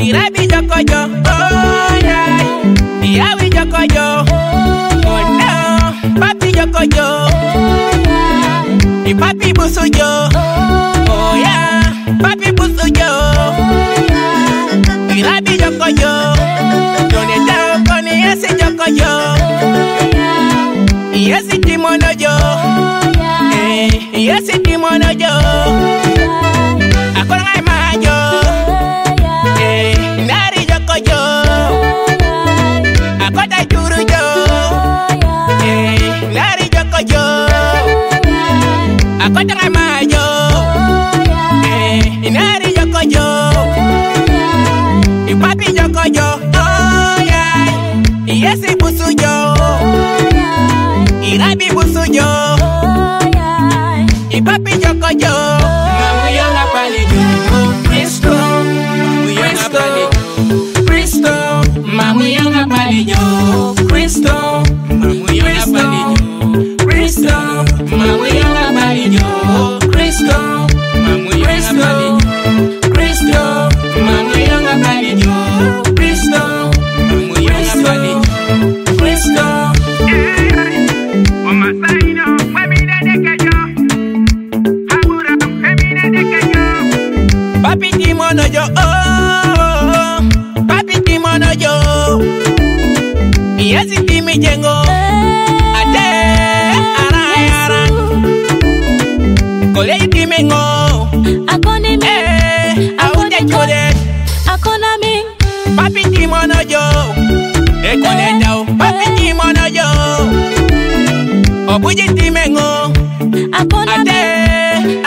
Irabi jokojo, oh yeah. Iyawi jokojo, oh no. Papi jokojo, i papi busujo, oh yeah. Papi busujo, Irabi jokojo, Jone dao koni yesi jokojo, yesi timonojo, eh, yesi timonojo. Akora ngai majo, eh, ipapi yo, oh yeah, yesi busujo, irabi busujo, ipapi jokojo. Mamu yanga pale jo, Cristo, mamu yanga pale Cristo, Papi Timono yo, oh, Papi Timono yo, y así ti me llegó. Ara, ara, kole ti me ngo. Mi, eh, akone kole, akona mi. Papi Timono yo, ekone. Obuji timi ngo, ate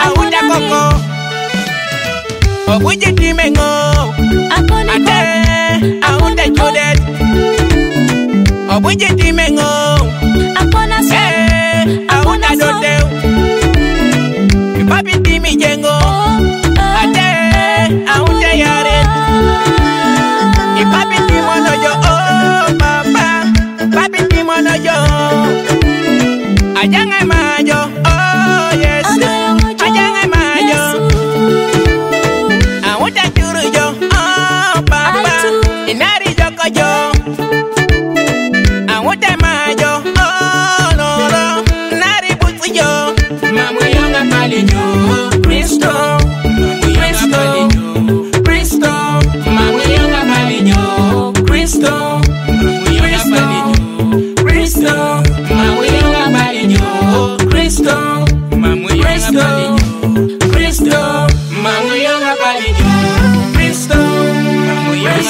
aunde koko. Obuji timi ngo, ate aunde kole. Obuji allá en el mayo.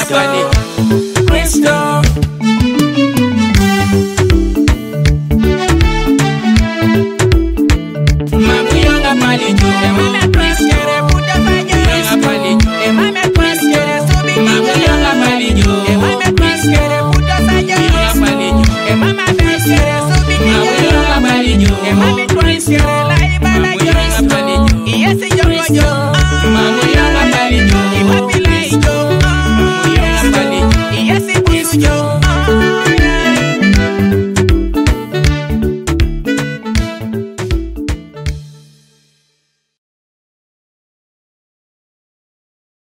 do I need